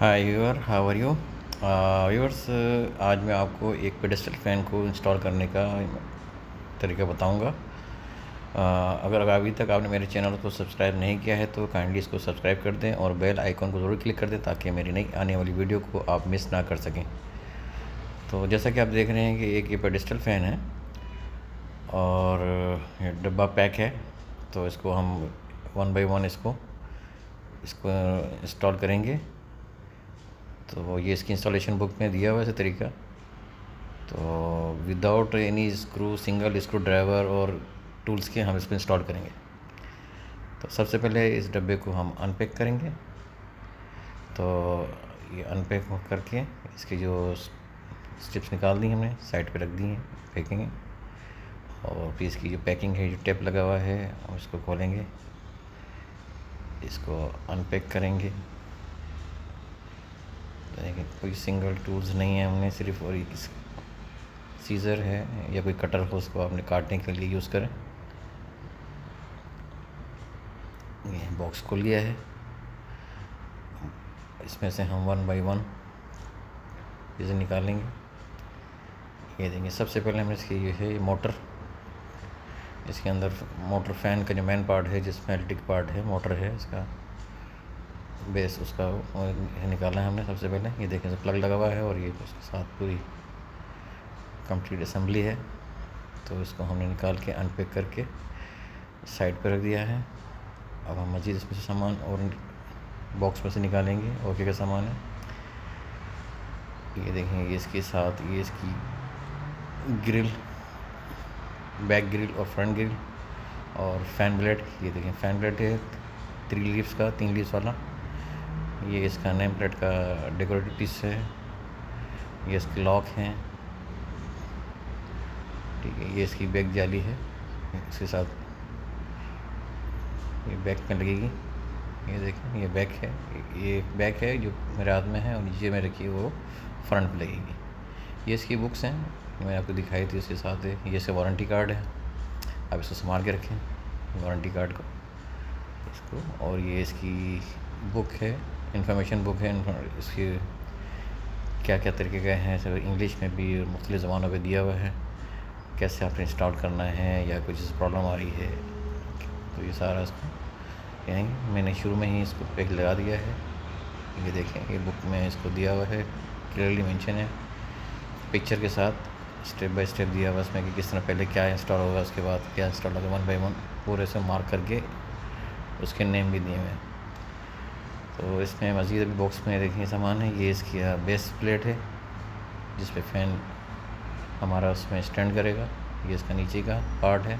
Hi viewer how are you viewers आज मैं आपको एक पेडेस्टल फ़ैन को इंस्टॉल करने का तरीका बताऊँगा। Uh, अगर अभी तक आपने मेरे चैनल को सब्सक्राइब नहीं किया है तो काइंडली इसको सब्सक्राइब कर दें और बेल आइकॉन को ज़रूर क्लिक कर दें ताकि मेरी नई आने वाली वीडियो को आप मिस ना कर सकें। तो जैसा कि आप देख रहे हैं कि एक ये पेडेस्टल फ़ैन है और ये डब्बा पैक है तो इसको हम वन बाई वन इसको इसको इंस्टॉल करेंगे। तो ये इसकी इंस्टॉलेशन बुक में दिया हुआ है तरीका तो without any screw single screwdriver और टूल्स के हम इसको इंस्टॉल करेंगे। तो सबसे पहले इस डब्बे को हम अनपैक करेंगे। तो ये अनपैक करके इसकी जो स्ट्रिप्स निकाल दी हमने साइड पे रख दी हैं फेंकेंगे और फिर इसकी जो पैकिंग है, जो टेप लगा हुआ है, हम इसको खोलेंगे। इसको अनपैक करेंगे। देखिए कोई सिंगल टूल्स नहीं है, हमने सिर्फ़ और एक सीज़र है या कोई कटर हो उसको आपने काटने के लिए यूज़ करें। ये बॉक्स खुल गया है। इसमें से हम वन बाई वन इसे निकालेंगे। ये देंगे सबसे पहले हमने इसकी ये है मोटर इसके अंदर मोटर फ़ैन का जो मेन पार्ट है, जिसमें इलेक्ट्रिक पार्ट है मोटर है इसका। बेस उसका निकाला है हमने सबसे पहले। ये देखें प्लग लगा हुआ है और ये उसके साथ पूरी कंप्लीट असम्बली है। तो इसको हमने निकाल के अनपैक करके साइड पर रख दिया है। अब हम मज़ीद इसमें से सामान और बॉक्स में से निकालेंगे और क्या क्या सामान है। ये देखें, ये इसके साथ, ये इसकी ग्रिल, बैक ग्रिल और फ्रंट ग्रिल और फ़ैन ब्लेड। ये देखें, फ़ैन ब्लेड है, थ्री लीव्स का, तीन लीव्स वाला। ये इसका नेम प्लेट का डेकोरेटिव पीस है। ये इसके लॉक हैं। ठीक है, ये इसकी बैक जाली है। इसके साथ ये बैक में लगेगी। ये देखें ये बैक है। ये बैक है जो मेरे हाथ में है और नीचे में रखी है वो फ्रंट पे लगेगी। ये इसकी बुक्स हैं। मैंने आपको दिखाई थी उसके साथ। है ये इसका वारंटी कार्ड है। आप इसको संभाल के रखें। वारंटी कार्ड को। इसको और ये इसकी बुक है। इन्फॉर्मेशन बुक है इसकी क्या क्या तरीके का हैं, सब इंग्लिश में भी और मुख्तलि ज़बानों पे दिया हुआ है। कैसे आपने इंस्टॉल करना है या कुछ प्रॉब्लम आ रही है? तो ये सारा इसको कहेंगे मैंने शुरू में ही इसको पैक लगा दिया है। ये देखें, ये बुक में इसको दिया हुआ है। क्लियरली मेंशन है। पिक्चर के साथ स्टेप बाय स्टेप दिया हुआ इसमें कि किस तरह पहले क्या इंस्टॉल होगा, उसके बाद क्या इंस्टॉल होगा वन बाई वन पूरे से मार्क करके उसके नेम भी दिए हुए हैं। तो इसमें मज़ीद अभी बॉक्स में देखिए सामान है, ये इसकी बेस प्लेट है, जिस पे फ़ैन हमारा उसमें स्टैंड करेगा, ये इसका नीचे का पार्ट है,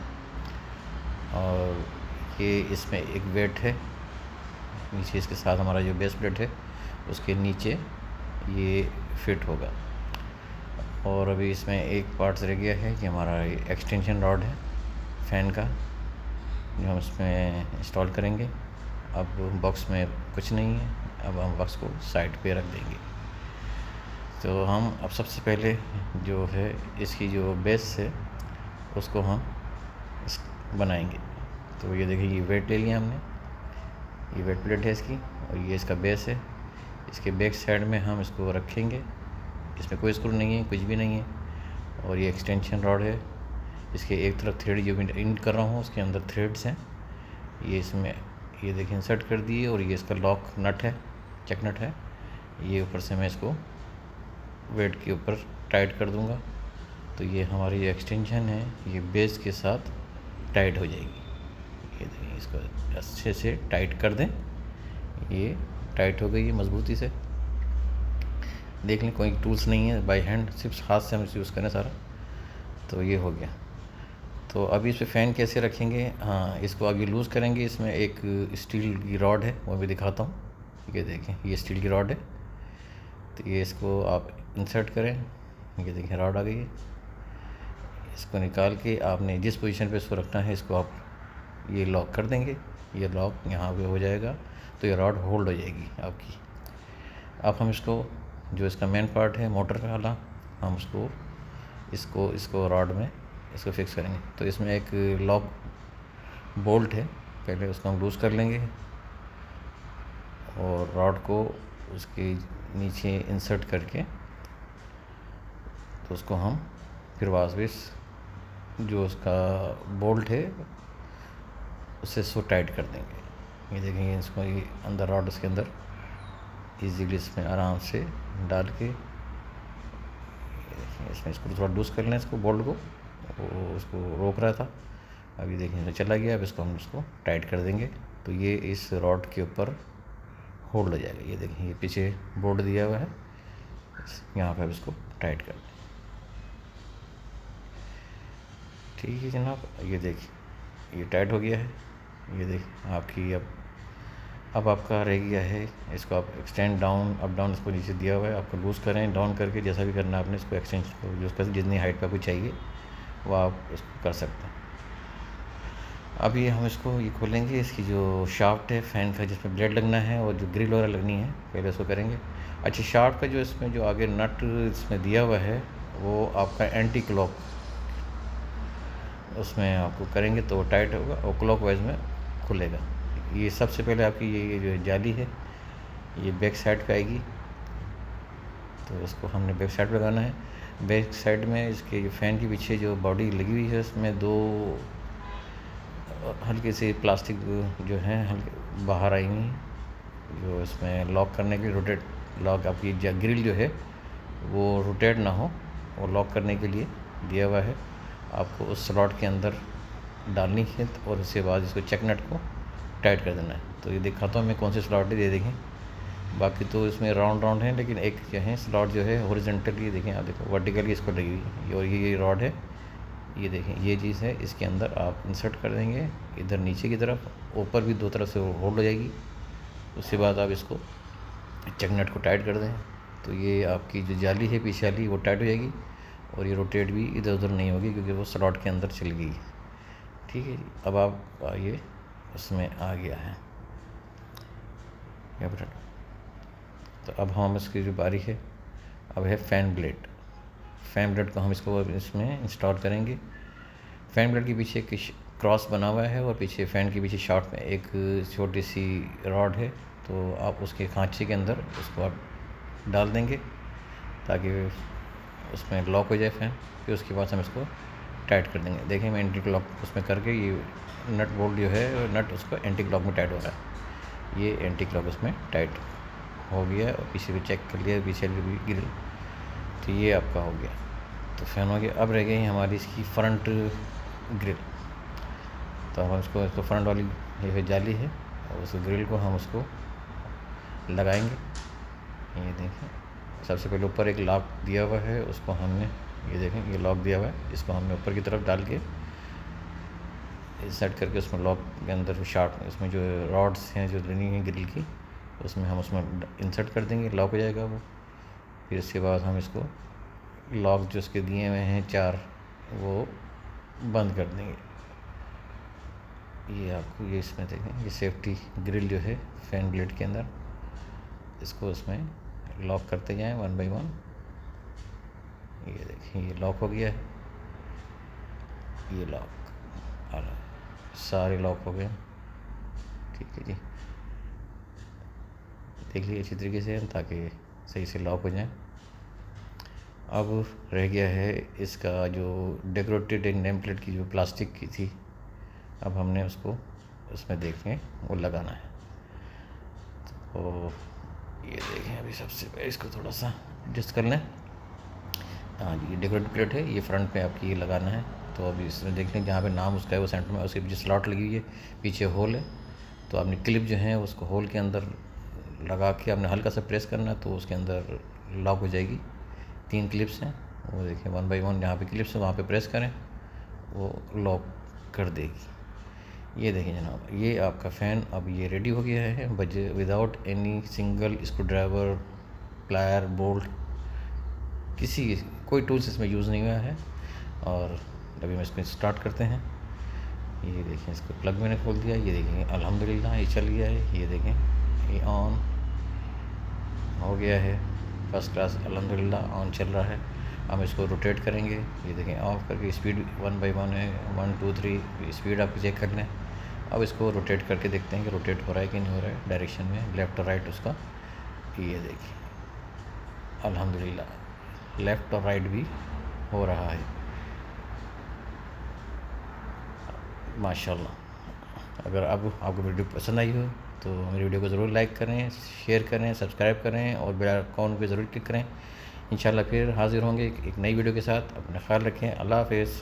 और ये इसमें एक वेट है, नीचे इसके साथ हमारा जो बेस प्लेट है, उसके नीचे ये फिट होगा। और अभी इसमें एक पार्ट रह गया है कि हमारा एक्सटेंशन रॉड है फ़ैन का, जो हम इसमें इंस्टॉल करेंगे। अब बॉक्स में कुछ नहीं है। अब हम बॉक्स को साइड पे रख देंगे। तो हम अब सबसे पहले जो है, इसकी जो बेस है, उसको हम बनाएँगे। तो ये देखिए, ये वेट ले लिया हमने। ये वेट प्लेट है इसकी और ये इसका बेस है। इसके बैक साइड में हम इसको रखेंगे। इसमें कोई स्क्रू नहीं है, कुछ भी नहीं है। और ये एक्सटेंशन रॉड है। इसके एक तरफ़ थ्रेड जो मैं इंड कर रहा हूँ, उसके अंदर थ्रेड्स हैं। ये इसमें ये देखिए इंसर्ट कर दिए और ये इसका लॉक नट है चेक नट है। ये ऊपर से मैं इसको वेट के ऊपर टाइट कर दूँगा। तो ये हमारी एक्सटेंशन है, ये बेस के साथ टाइट हो जाएगी। ये देखिए इसको अच्छे से टाइट कर दें। ये टाइट हो गई है मज़बूती से। देख लें, कोई टूल्स नहीं है बाई हैंड सिर्फ़ हाथ से हम यूज़ करें सारा। तो ये हो गया। तो अभी इस पर फ़ैन कैसे रखेंगे? हाँ इसको अभी लूज़ करेंगे। इसमें एक स्टील की रॉड है, वो भी दिखाता हूँ। ये देखें, ये स्टील की रॉड है। तो ये इसको आप इंसर्ट करें। ये देखें रॉड आ गई है। इसको निकाल के आपने जिस पोजीशन पे इसको रखना है, इसको आप ये लॉक कर देंगे। ये लॉक यहाँ पे हो जाएगा। तो ये रॉड होल्ड हो जाएगी आपकी। अब हम इसको, जो इसका मेन पार्ट है मोटर वाला, हम उसको, इसको इसको रॉड में इसको फिक्स करेंगे। तो इसमें एक लॉक बोल्ट है। पहले उसको हम लूज़ कर लेंगे और रॉड को उसके नीचे इंसर्ट करके तो उसको हम फिर वापस जो उसका बोल्ट है उससे इसको टाइट कर देंगे। ये देखेंगे इसको ये अंदर रॉड इसके अंदर इजीली इसमें आराम से डाल के इसमें इसको थोड़ा लूज़ कर लें इसको बोल्ट को। उसको रोक रहा था। अभी देखें चला गया, अब इसको हम इसको टाइट कर देंगे। तो ये इस रॉड के ऊपर होल्ड हो जाएगा। ये देखें ये पीछे बोर्ड दिया हुआ है। यहाँ पर अब इसको टाइट कर दें ठीक है जनाब, ये देखिए, ये टाइट हो गया है। ये देखिए आपकी अब अब आपका रह गया है। इसको आप एक्सटेंड डाउन अप डाउन इसको नीचे दिया हुआ है। आपको लूज़ करें डाउन करके जैसा भी करना है आपने, इसको एक्सटेंड यूज़ कर। जितनी हाइट पर आपको चाहिए। वो आप इसको कर सकते हैं। अभी हम इसको ये खोलेंगे इसकी जो शाफ्ट है फ़ैन का जिसमें ब्लेड लगना है और जो ग्रिल वगैरह लगनी है पहले उसको करेंगे। अच्छा शाफ्ट का जो इसमें जो आगे नट इसमें दिया हुआ है वो आपका एंटी क्लॉक उसमें आपको करेंगे तो टाइट होगा और क्लॉक वाइज में खुलेगा। ये सबसे पहले आपकी ये, जो जाली है ये बैक साइड पे आएगी। तो इसको हमने बैक साइड लगाना है। बैक साइड में इसके फ़ैन के पीछे जो बॉडी लगी हुई है, उसमें दो हल्के से प्लास्टिक जो है, हल्के बाहर आएँगी जो इसमें लॉक करने के लिए रोटेट लॉक आपकी ग्रिल जो है, वो रोटेट ना हो वो लॉक करने के लिए दिया हुआ है। आपको उस स्लॉट के अंदर डालनी है और उसके बाद इसको चेक नट को टाइट कर देना है। तो ये दिखाता हूँ मैं कौन सी स्लॉट है, ये देखें। बाकी तो इसमें राउंड राउंड है, लेकिन एक जो है स्लॉट जो है ओरिजेंटली देखें, आप देखो वर्टिकली इसको लगी हुई और ये ये रॉड है, ये देखें, ये चीज़ है, इसके अंदर आप इंसर्ट कर देंगे, इधर नीचे की तरफ़, ऊपर भी दो तरफ़ से होल्ड हो जाएगी, उसके बाद आप इसको चेक नट को टाइट कर दें तो ये आपकी जो जाली है पीछे वाली वो टाइट हो जाएगी, और ये रोटेट भी इधर उधर नहीं होगी, क्योंकि वो स्लॉट के अंदर चल गई ठीक है अब आप आइए, उसमें आ गया है। तो अब हम इसकी जो बारी है, अब है फ़ैन ब्लेड फ़ैन ब्लेड को हम इसको इसमें इंस्टॉल करेंगे। फ़ैन ब्लेड के पीछे एक क्रॉस बना हुआ है और पीछे फ़ैन के पीछे शॉर्ट में एक छोटी सी रॉड है। तो आप उसके खांचे के अंदर उसको आप डाल देंगे ताकि उसमें लॉक हो जाए फ़ैन फिर उसके बाद हम इसको टाइट कर देंगे। देखें, मैं एंटी क्लॉक उसमें करके ये नट बोल्ट जो है नट उसको एंटी क्लॉक में टाइट हो रहा है। ये एंटी क्लॉक उसमें टाइट हो गया और पीछे भी चेक कर लिया पीछे भी गिर तो ये आपका हो गया। तो फ़ैन हो गया। अब रह गई हमारी इसकी फ्रंट ग्रिल तो हम इसको इसको फ्रंट वाली ये जाली है और उस ग्रिल को हम उसको लगाएँगे। ये देखें। सबसे पहले ऊपर एक लॉक दिया हुआ है, उसको हमने, ये देखें, ये लॉक दिया हुआ है। इसको हमने ऊपर की तरफ़ डाल के सेट करके उसमें लॉक के अंदर शार्ट इसमें जो रॉड्स हैं, जो लनी है ग्रिल की उसमें हम उसमें इंसर्ट कर देंगे लॉक हो जाएगा वो। फिर इसके बाद हम इसको लॉक जो उसके दिए हुए हैं चार, वो बंद कर देंगे। ये आपको ये इसमें देखें, ये सेफ्टी ग्रिल जो है फ़ैन ब्लेड के अंदर, इसको उसमें लॉक करते जाएँ वन बाय वन ये देखिए ये लॉक हो गया। ये लॉक और सारे लॉक हो गए। ठीक है जी। देख लीजिए अच्छी तरीके से ताकि सही से लॉक हो जाए। अब रह गया है इसका जो डेकोरेटेड नेम प्लेट की जो प्लास्टिक की थी, अब हमने उसको उसमें देखें, वो लगाना है। तो ये देखें अभी सबसे पहले इसको थोड़ा सा एडजस्ट कर लें। हाँ जी, ये डेकोरेट प्लेट है, ये फ्रंट पे आपकी ये लगाना है। तो अभी इसमें देख लें जहाँ पे नाम उसका है, वो सेंटर में, उसके पीछे स्लॉट लगी हुई है, पीछे होल है। तो आपने क्लिप जो है, उसको होल के अंदर लगा के आपने हल्का सा प्रेस करना है तो उसके अंदर लॉक हो जाएगी। तीन क्लिप्स हैं, वो देखें वन बाई वन जहाँ पे क्लिप्स है, वहाँ पे प्रेस करें, वो लॉक कर देगी। ये देखें जनाब, ये आपका फ़ैन अब ये रेडी हो गया है, बजे without any single screwdriver plier bolt किसी कोई टूल्स इसमें यूज़ नहीं हुआ है। और अभी हम इसमें स्टार्ट करते हैं। ये देखें इसको प्लग मैंने खोल दिया, ये देखें अल्हम्दुलिल्लाह ये चल गया है, ये देखें ये ऑन हो गया है। फ़र्स्ट क्लास अलहमदिल्ला ऑन चल रहा है। हम इसको रोटेट करेंगे। ये देखें ऑफ़ करके स्पीड वन बाई वन है। वन टू थ्री स्पीड आप चेक कर लें अब इसको रोटेट करके देखते हैं कि रोटेट हो रहा है कि नहीं हो रहा है। डायरेक्शन में लेफ़्ट और राइट उसका। ये देखिए, अल्हम्दुलिल्लाह लेफ़्ट और राइट भी हो रहा है। माशाल्लाह। अगर अब आपको वीडियो पसंद आई हो तो मेरी वीडियो को ज़रूर लाइक करें, शेयर करें, सब्सक्राइब करें और बेल आइकॉन पे ज़रूर क्लिक करें। इंशाल्लाह फिर हाज़िर होंगे एक नई वीडियो के साथ। अपना ख्याल रखें। अल्लाह हाफिज़।